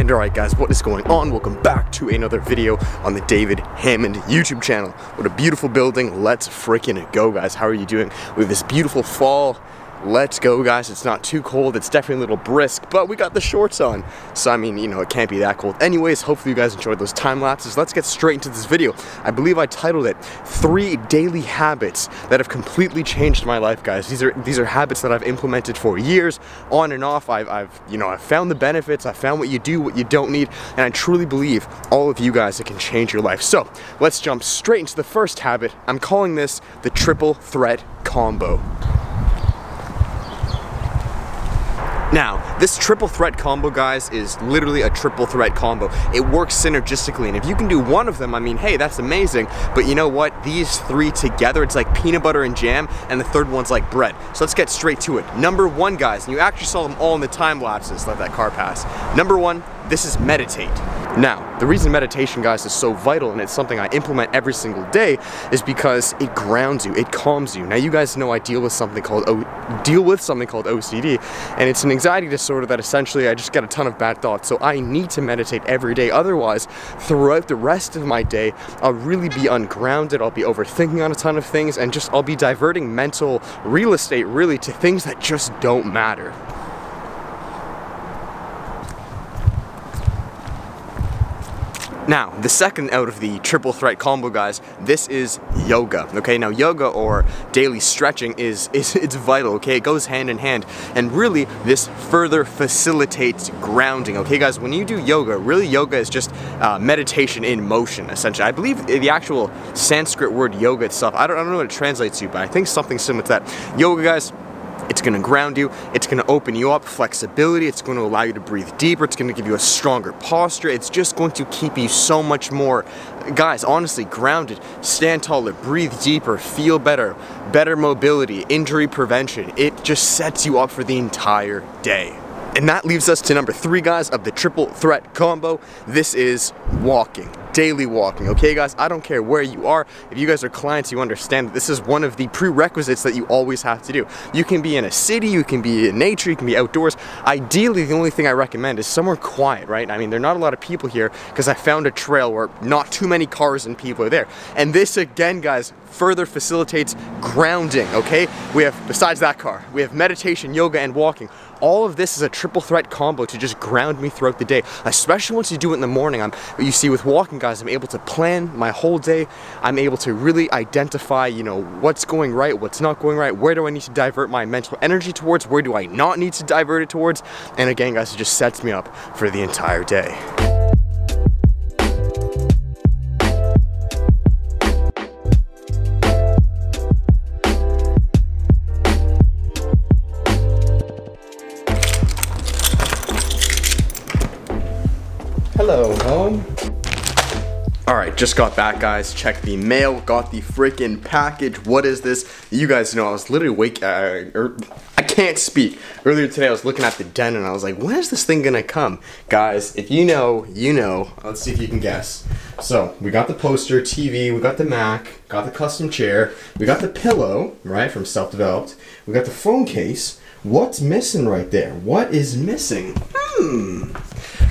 And alright guys, what is going on? Welcome back to another video on the David Hammond YouTube channel. What a beautiful building. Let's freaking go guys. How are you doing? We have this beautiful fall let's go guys. It's not too cold. It's definitely a little brisk but we got the shorts on. So I mean you know it can't be that cold. Anyways hopefully you guys enjoyed those time lapses. Let's get straight into this video. I believe I titled it three daily habits that have completely changed my life guys. These are these are habits that I've implemented for years on and off. I've, I've you know I've found the benefits. I found what you do what you don't need and I truly believe all of you guys it can change your life. So let's jump straight into the first habit. I'm calling this the triple threat combo Now, this triple threat combo, guys, is literally a triple threat combo. It works synergistically, and if you can do one of them, I mean, hey, that's amazing, but you know what? These three together, it's like peanut butter and jam, and the third one's like bread. So let's get straight to it. Number one, guys, and you actually saw them all in the time lapses, let that car pass. Number one, this is meditate. Now, the reason meditation, guys, is so vital and it's something I implement every single day is because it grounds you, it calms you. Now, you guys know I deal with something called o deal with something called OCD, and it's an anxiety disorder that essentially I just get a ton of bad thoughts. So I need to meditate every day. Otherwise, throughout the rest of my day, I'll really be ungrounded. I'll be overthinking on a ton of things, and just I'll be diverting mental real estate really to things that just don't matter. Now, the second out of the triple threat combo, guys, this is yoga. Okay, now yoga or daily stretching is, is it's vital. Okay, it goes hand in hand, and really this further facilitates grounding. Okay, guys, when you do yoga, really yoga is just uh, meditation in motion, essentially. I believe the actual Sanskrit word yoga itself. I don't, I don't know what it translates to, but I think something similar to that. Yoga, guys it's gonna ground you, it's gonna open you up, flexibility, it's gonna allow you to breathe deeper, it's gonna give you a stronger posture, it's just going to keep you so much more, guys, honestly, grounded, stand taller, breathe deeper, feel better, better mobility, injury prevention. It just sets you up for the entire day. And that leaves us to number three, guys, of the triple threat combo. This is walking daily walking okay guys? I don't care where you are. If you guys are clients you understand that this is one of the prerequisites that you always have to do. You can be in a city you can be in nature you can be outdoors. Ideally the only thing I recommend is somewhere quiet right? I mean there are not a lot of people here because I found a trail where not too many cars and people are there. And this again guys further facilitates grounding okay? We have besides that car we have meditation yoga and walking. All of this is a triple threat combo to just ground me throughout the day, especially once you do it in the morning. I'm, you see with walking guys, I'm able to plan my whole day. I'm able to really identify, you know, what's going right, what's not going right, where do I need to divert my mental energy towards, where do I not need to divert it towards. And again guys, it just sets me up for the entire day. Just got back guys, check the mail, got the freaking package, what is this? You guys know I was literally wake, uh, er, I can't speak. Earlier today I was looking at the den and I was like, when is this thing gonna come? Guys, if you know, you know. Let's see if you can guess. So, we got the poster, TV, we got the Mac, got the custom chair, we got the pillow, right, from Self-Developed, we got the phone case. What's missing right there? What is missing? Hmm.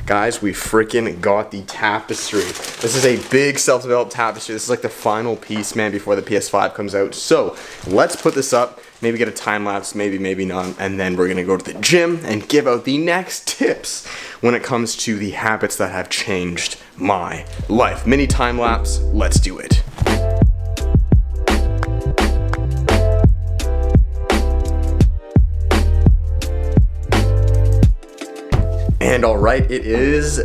Guys, we freaking got the tapestry. This is a big self-developed tapestry. This is like the final piece, man, before the PS5 comes out. So, let's put this up, maybe get a time lapse, maybe, maybe not, and then we're gonna go to the gym and give out the next tips when it comes to the habits that have changed my life. Mini time lapse, let's do it. And alright, it is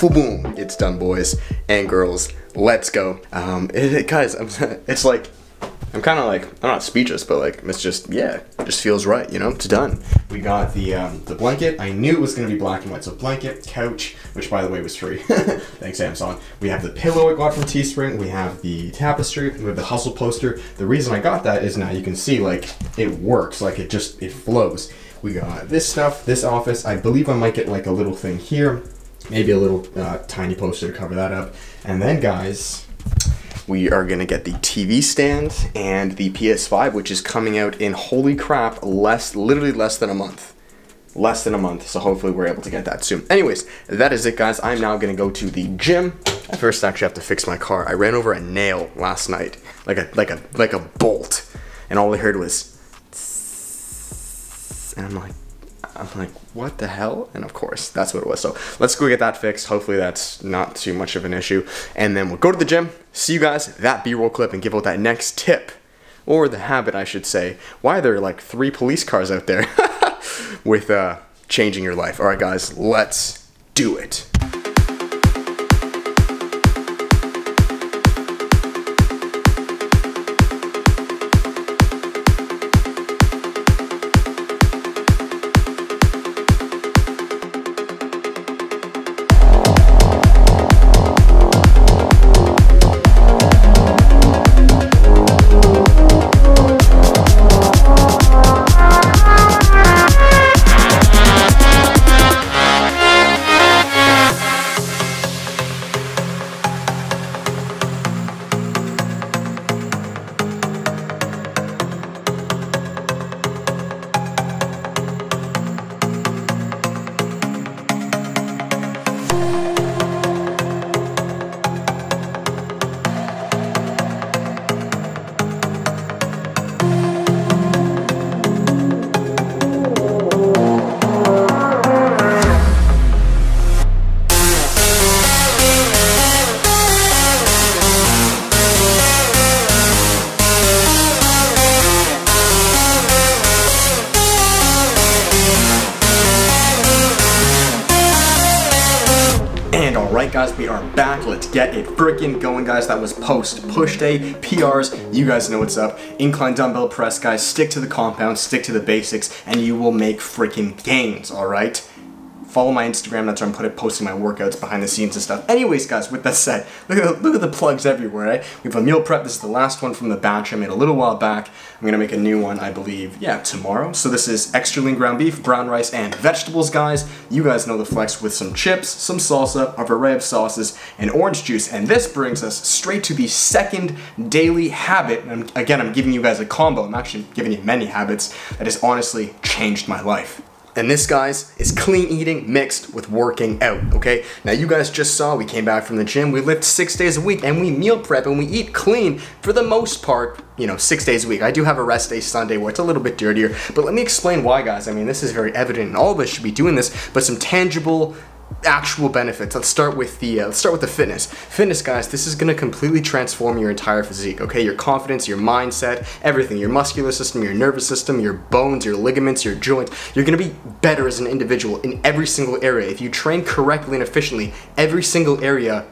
boom. It's done, boys and girls. Let's go. Um, it, guys, I'm, it's like, I'm kind of like, I'm not speechless, but like, it's just, yeah, it just feels right, you know? It's done. We got the um, the blanket. I knew it was going to be black and white. So blanket, couch, which by the way was free. Thanks, Amazon. We have the pillow I got from Teespring. We have the tapestry. We have the hustle poster. The reason I got that is now you can see, like, it works. Like, it just, it flows. We got this stuff, this office. I believe I might get like a little thing here, maybe a little uh, tiny poster to cover that up. And then guys, we are gonna get the TV stand and the PS5, which is coming out in holy crap, less, literally less than a month. less than a month, so hopefully we're able to get that soon. Anyways, that is it, guys. I'm now gonna go to the gym. I first actually have to fix my car. I ran over a nail last night, like a like a like a bolt, and all I heard was, and I'm like, I'm like, what the hell? And of course, that's what it was. So let's go get that fixed. Hopefully that's not too much of an issue. And then we'll go to the gym, see you guys, that B-roll clip, and give out that next tip. Or the habit, I should say. Why there are there like three police cars out there with uh, changing your life? All right, guys, let's do it. And alright guys, we are back. Let's get it freaking going guys. That was post push day, PRs, you guys know what's up. Incline dumbbell press guys, stick to the compound, stick to the basics, and you will make freaking gains, alright? Follow my Instagram, that's where I'm putting, posting my workouts behind the scenes and stuff. Anyways, guys, with that said, look at the, look at the plugs everywhere, right? We have a meal prep. This is the last one from the batch I made a little while back. I'm gonna make a new one, I believe, yeah, tomorrow. So this is extra lean ground beef, brown rice, and vegetables, guys. You guys know the flex with some chips, some salsa, a array of sauces, and orange juice. And this brings us straight to the second daily habit. And again, I'm giving you guys a combo. I'm actually giving you many habits that has honestly changed my life. And this, guys, is clean eating mixed with working out, okay? Now, you guys just saw we came back from the gym, we lift six days a week, and we meal prep and we eat clean for the most part, you know, six days a week. I do have a rest day Sunday where it's a little bit dirtier, but let me explain why, guys. I mean, this is very evident, and all of us should be doing this, but some tangible actual benefits. Let's start with the uh, let's start with the fitness. Fitness, guys, this is gonna completely transform your entire physique. Okay, your confidence, your mindset, everything, your muscular system, your nervous system, your bones, your ligaments, your joints. You're gonna be better as an individual in every single area if you train correctly and efficiently. Every single area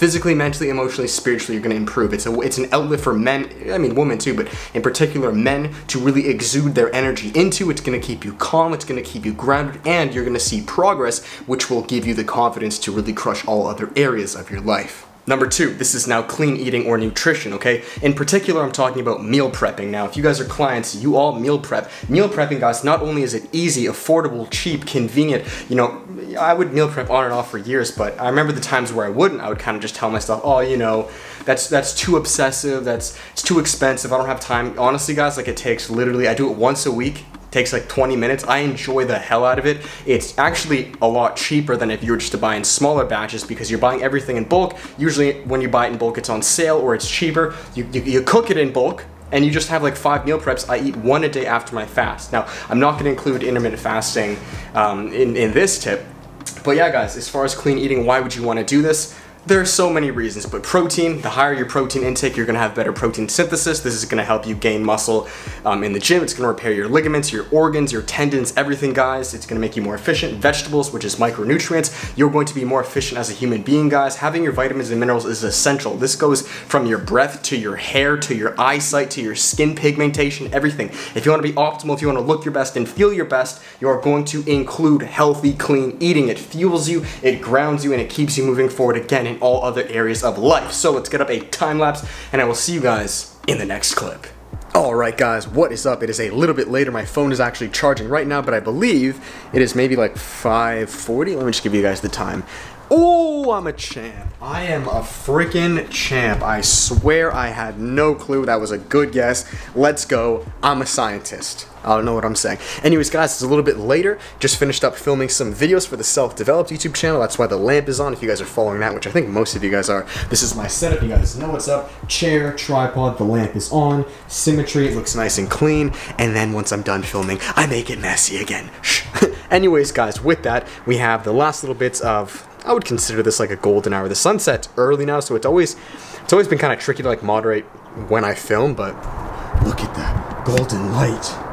physically, mentally, emotionally, spiritually, you're going to improve. It's a it's an outlet for men, I mean women too, but in particular men to really exude their energy into. It's going to keep you calm, it's going to keep you grounded, and you're going to see progress, which will give you the confidence to really crush all other areas of your life. Number two, this is now clean eating or nutrition, okay? In particular, I'm talking about meal prepping. Now, if you guys are clients, you all meal prep. Meal prepping, guys, not only is it easy, affordable, cheap, convenient, you know, I would meal prep on and off for years, but I remember the times where I wouldn't. I would kind of just tell myself, oh, you know, that's that's too obsessive, that's it's too expensive, I don't have time. Honestly, guys, like it takes literally, I do it once a week, takes like 20 minutes. I enjoy the hell out of it. It's actually a lot cheaper than if you were just to buy in smaller batches because you're buying everything in bulk. Usually when you buy it in bulk, it's on sale or it's cheaper. You, you, you cook it in bulk, and you just have like five meal preps. I eat one a day after my fast. Now, I'm not gonna include intermittent fasting um, in, in this tip, but yeah guys, as far as clean eating, why would you wanna do this? There are so many reasons, but protein, the higher your protein intake, you're gonna have better protein synthesis. This is gonna help you gain muscle um, in the gym. It's gonna repair your ligaments, your organs, your tendons, everything, guys. It's gonna make you more efficient. Vegetables, which is micronutrients, you're going to be more efficient as a human being, guys. Having your vitamins and minerals is essential. This goes from your breath to your hair to your eyesight to your skin pigmentation, everything. If you wanna be optimal, if you wanna look your best and feel your best, you are going to include healthy, clean eating. It fuels you, it grounds you, and it keeps you moving forward again in all other areas of life. So let's get up a time lapse and I will see you guys in the next clip. Alright guys, what is up? It is a little bit later. My phone is actually charging right now, but I believe it is maybe like 5.40. Let me just give you guys the time. Oh, I'm a champ. I am a freaking champ. I swear I had no clue. That was a good guess. Let's go. I'm a scientist. I don't know what I'm saying. Anyways, guys, it's a little bit later. Just finished up filming some videos for the self-developed YouTube channel. That's why the lamp is on, if you guys are following that, which I think most of you guys are. This is my setup. You guys know what's up. Chair, tripod, the lamp is on. Symmetry, it looks nice and clean. And then once I'm done filming, I make it messy again. Anyways, guys, with that, we have the last little bits of I would consider this like a golden hour. The sunset's early now, so it's always it's always been kind of tricky to like moderate when I film, but look at that golden light.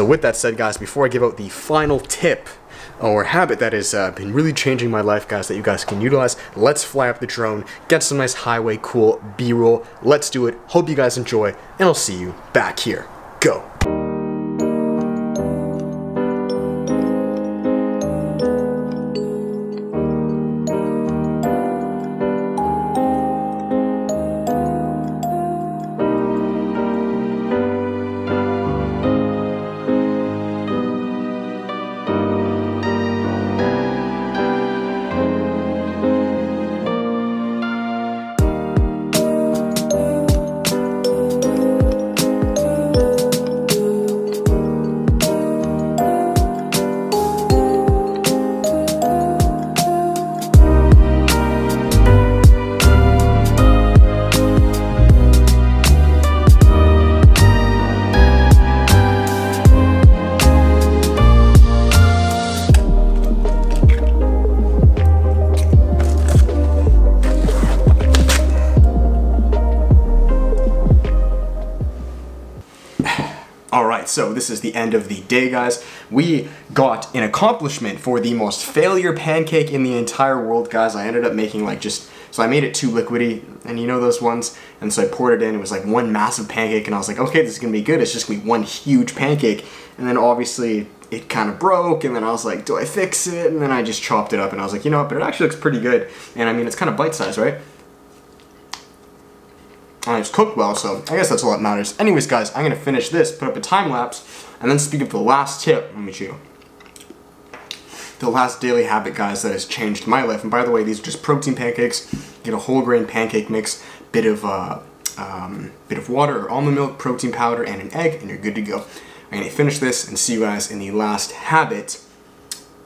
So with that said, guys, before I give out the final tip or habit that has uh, been really changing my life, guys, that you guys can utilize. Let's fly up the drone, get some nice highway cool B-roll. Let's do it. Hope you guys enjoy, and I'll see you back here. This is the end of the day, guys. We got an accomplishment for the most failure pancake in the entire world, guys. I ended up making like just, so I made it too liquidy, and you know those ones? And so I poured it in, it was like one massive pancake, and I was like, okay, this is gonna be good, it's just gonna be one huge pancake. And then obviously it kind of broke, and then I was like, do I fix it? And then I just chopped it up, and I was like, you know what, but it actually looks pretty good. And I mean, it's kind of bite-sized, right? And it's cooked well, so I guess that's all that matters. Anyways, guys, I'm gonna finish this, put up a time lapse, and then speak of the last tip. Let me you. The last daily habit, guys, that has changed my life. And by the way, these are just protein pancakes. Get a whole grain pancake mix, bit of uh, um, bit of water or almond milk, protein powder, and an egg, and you're good to go. I'm gonna finish this and see you guys in the last habit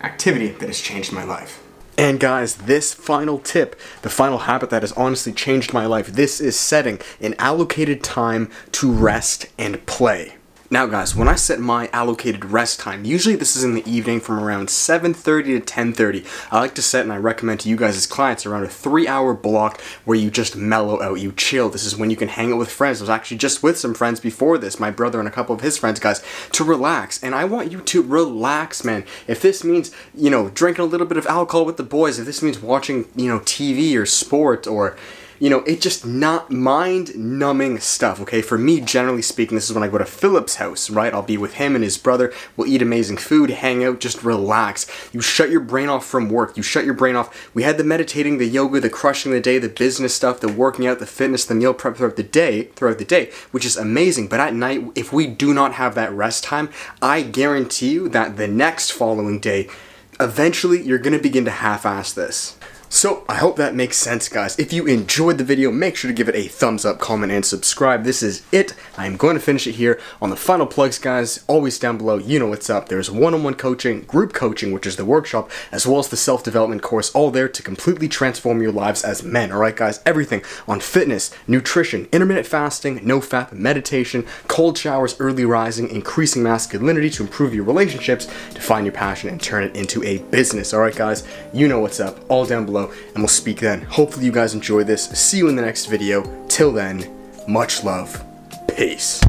activity that has changed my life. And guys, this final tip, the final habit that has honestly changed my life, this is setting an allocated time to rest and play. Now guys, when I set my allocated rest time, usually this is in the evening from around 7.30 to 10.30. I like to set, and I recommend to you guys as clients, around a three hour block where you just mellow out, you chill. This is when you can hang out with friends. I was actually just with some friends before this, my brother and a couple of his friends, guys, to relax. And I want you to relax, man. If this means, you know, drinking a little bit of alcohol with the boys, if this means watching, you know, TV or sport or you know, it just not mind numbing stuff, okay? For me, generally speaking, this is when I go to Philip's house, right? I'll be with him and his brother. We'll eat amazing food, hang out, just relax. You shut your brain off from work. You shut your brain off. We had the meditating, the yoga, the crushing the day, the business stuff, the working out, the fitness, the meal prep throughout the day, throughout the day, which is amazing. But at night, if we do not have that rest time, I guarantee you that the next following day, eventually you're gonna begin to half-ass this. So, I hope that makes sense, guys. If you enjoyed the video, make sure to give it a thumbs up, comment, and subscribe. This is it. I'm going to finish it here on the final plugs, guys. Always down below, you know what's up. There's one-on-one -on -one coaching, group coaching, which is the workshop, as well as the self-development course, all there to completely transform your lives as men. Alright, guys? Everything on fitness, nutrition, intermittent fasting, no-fap, meditation, cold showers, early rising, increasing masculinity to improve your relationships, to find your passion and turn it into a business. Alright, guys? You know what's up. All down below and we'll speak then. Hopefully you guys enjoy this. See you in the next video. Till then, much love. Peace.